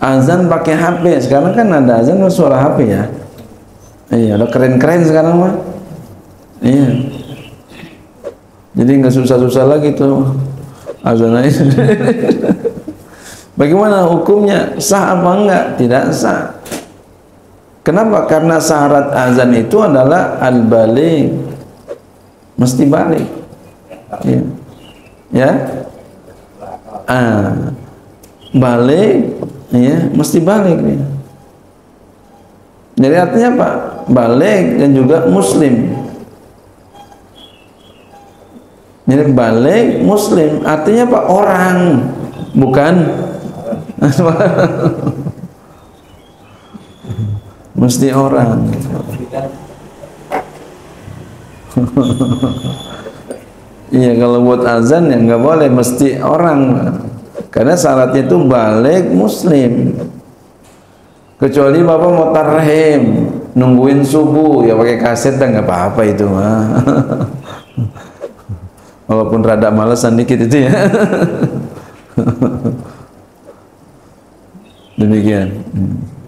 azan pakai HP sekarang kan ada azan suara HP ya? Iya udah keren-keren sekarang mah. Iya. Jadi nggak susah-susah lagi tuh azan aja. Bagaimana hukumnya? Sah apa enggak? Tidak sah. Kenapa? Karena syarat azan itu adalah al-balik. Mesti balik. Ya, ya? Ah, balik ya mesti balik nih jadi artinya apa? Balik dan juga muslim. Jadi balik muslim artinya apa? Orang bukan? Mesti orang. Iya kalau buat azan ya nggak boleh mesti orang karena syaratnya itu balik muslim. Kecuali bapak mau tarhim nungguin subuh. Ya pakai kaset dan nggak apa-apa itu mah. Walaupun rada malesan dikit itu ya. Demikian. Hmm.